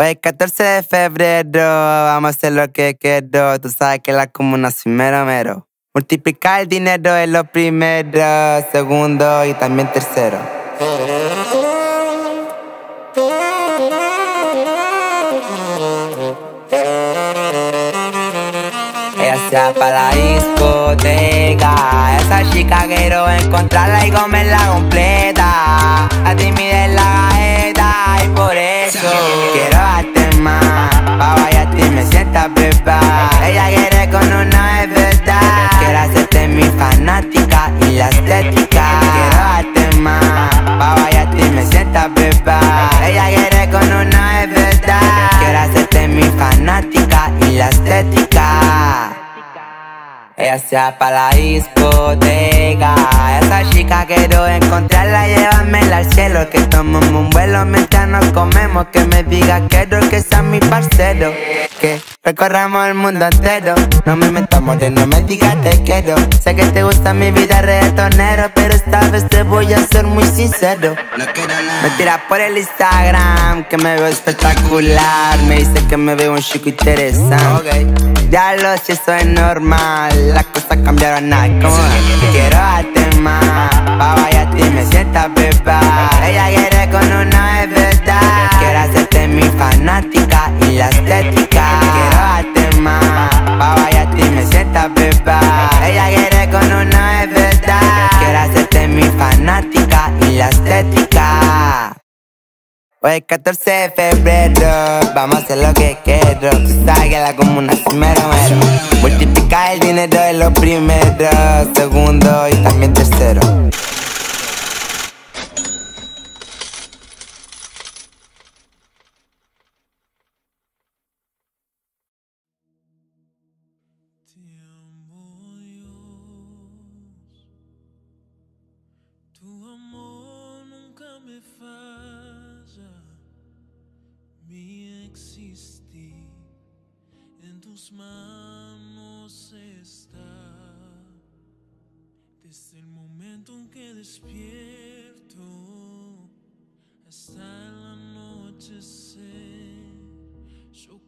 Hoy es 14 de febrero, vamos a hacer lo que quiero. Tú sabes que la comuna soy mero mero. Multiplicar el dinero es lo primero, segundo y también tercero. Ella para la discoteca Esa chica quiero encontrarla y comerla completa la la estética. Quiero más Pa' vaya a ti me sienta beba. Ella quiere con una de verdad Quiero hacerte mi fanática y la estética. Ella se va la discoteca. Esa chica quiero encontrarla y llevármela al cielo. Que tomemos un vuelo mientras nos comemos. Que me diga quiero que sea mi parcero Que recorramos el mundo entero. No me metamos de no me digas te quiero. Sé que te gusta mi vida reggaetonero Pero esta vez te voy a ser muy sincero. Me tiras por el Instagram que me veo espectacular. Me dice que me veo un chico interesante. Ya lo sé, eso es normal. Las cosas cambiaron nada. Como Quiero darte más. Pa' vaya a ti me sienta beba Ella quiere con una de verdad Hoy es 14 de febrero, vamos a hacer lo que quiero. Tú sabes que la comuna es mero. Multiplicar el dinero es lo primero, segundo y también tercero. Tu amor nunca me falla, mi existir en tus manos está. Desde el momento en que despierto hasta el anochecer, yo